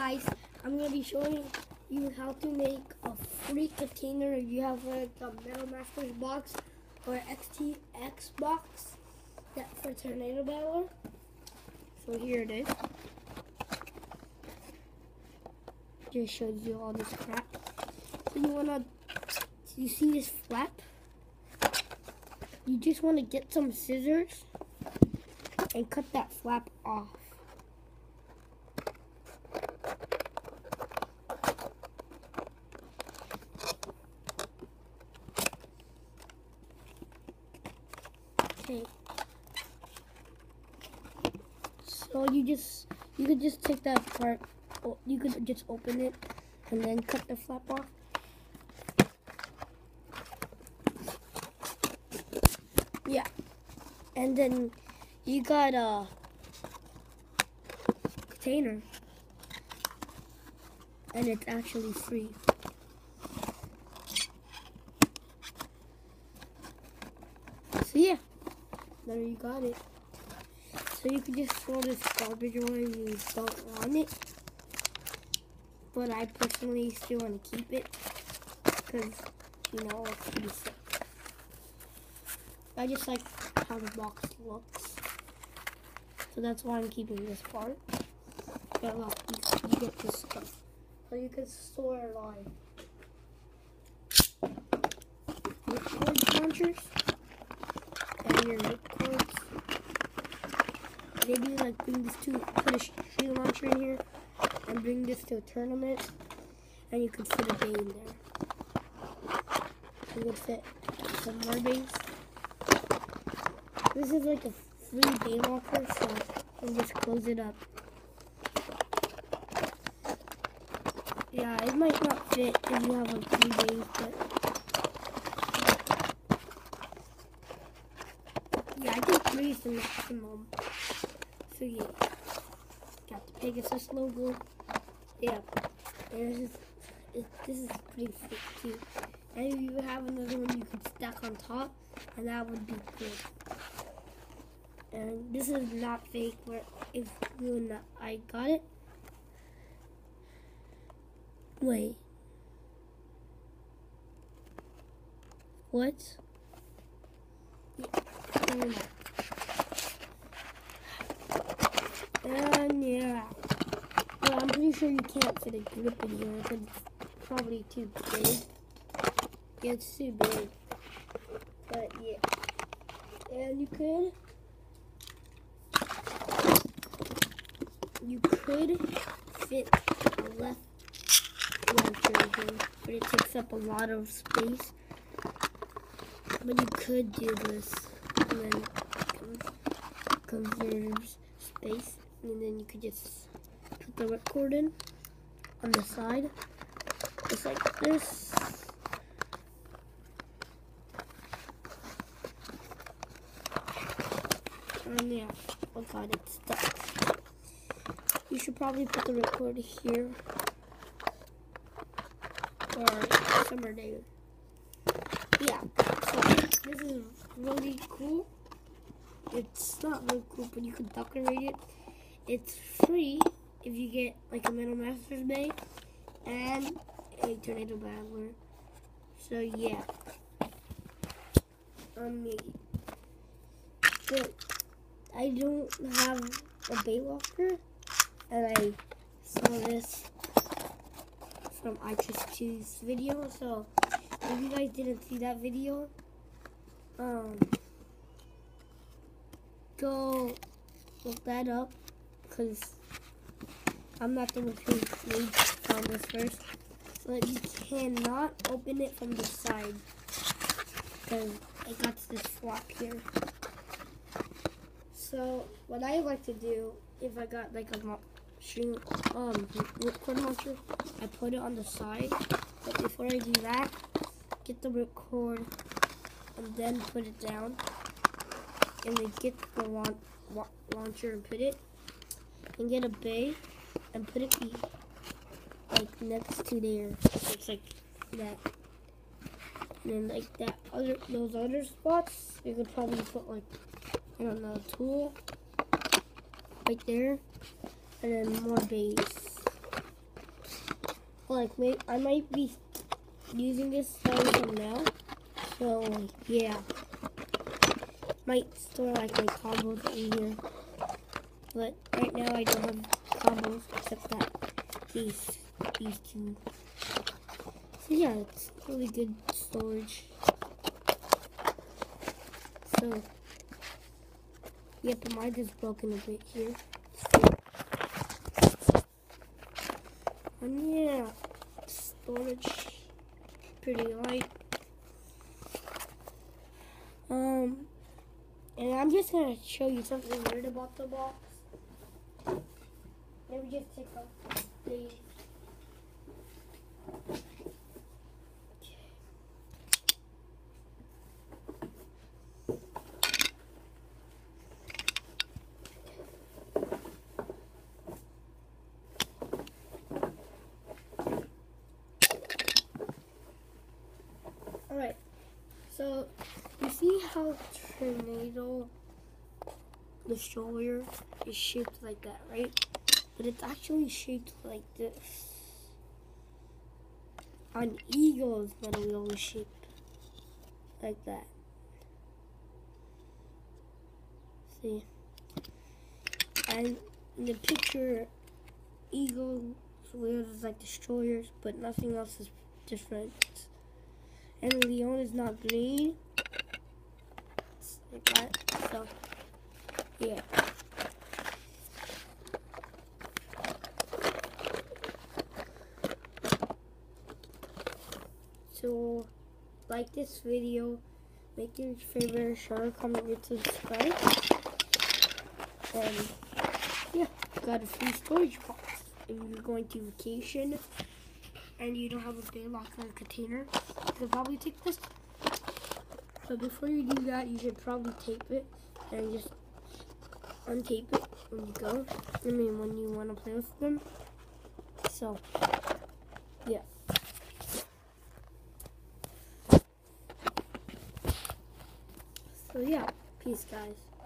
guys, I'm gonna be showing you how to make a free container if you have like a Metal Masters box or XTX box that for Tornado Battler. So here it is. Just shows you all this crap. So you wanna, you see this flap? You just wanna get some scissors and cut that flap off. So you just you could just take that part. You could just open it and then cut the flap off. Yeah, and then you got a container, and it's actually free. So yeah, there you got it. So you can just throw this garbage away if you don't want it. But I personally still want to keep it because you know it's pretty sick. I just like how the box looks. So that's why I'm keeping this part. But you, you get this stuff. So you can store it on Ripcord launchers and your. Maybe like bring this to put a shield launcher in here and bring this to a tournament and you could fit a bay in there. You could fit some more bays. This is like a free bey locker, so I'll just close it up. Yeah, it might not fit if you have like three bays, but yeah, I think three is the maximum. So yeah, got the Pegasus logo. Yeah, this is it, this is pretty sick too. And if you have another one, you could stack on top, and that would be good. And this is not fake, but if you and I got it. Wait. What? Yeah, no. Yeah. Uh, well, I'm pretty sure you can't fit a grip in here it's probably too big. Yeah, it's too big. But yeah. And you could you could fit a left in here, but it takes up a lot of space. But you could do this and then conserves space, and then you could just put the ripcord in on the side, just like this. And yeah, oh god, it's stuck. You should probably put the ripcord here or somewhere there. Yeah, so this is really cool. It's not really cool, but you can decorate it. It's free if you get like a Metal Masters Bay and a Tornado Battler. So yeah. Um, but I don't have a Bey Locker, and I saw this from I Just Choose video. So if you guys didn't see that video, um, go look that up because I'm not the one who made this first. But you cannot open it from the side because it got this flap here. So what I like to do if I got like a string um ripcord launcher, I put it on the side. But before I do that, get the ripcord and then put it down. And then get the launch launcher and put it. And get a bay and put it like next to there. It's like that. And then like that other those other spots, you could probably put like I don't know, a tool right there. And then more base. like I might be using this for now. So yeah, might store like my combos in here. But right now I don't have combos except that these these two. So yeah, it's really good storage. So yep, mine is broken a bit here. And yeah, storage pretty light. Um, and I'm just gonna show you something weird about the box. Let me just take off the. Alright, so you see how tornado the stroller is shaped like that, right? But it's actually shaped like this. An eagle's metal wheel is shaped like that. See? And in the picture, wheels is like destroyers, but nothing else is different. And Leon is not green. It's like that. So, yeah. So, like this video, make your favorite, share, comment, and subscribe. And, yeah, got a free storage box. If you're going to vacation and you don't have a big locker container, you could probably take this. But before you do that, you should probably tape it and just untape it when you go. I mean, when you want to play with them. So, Peace, guys.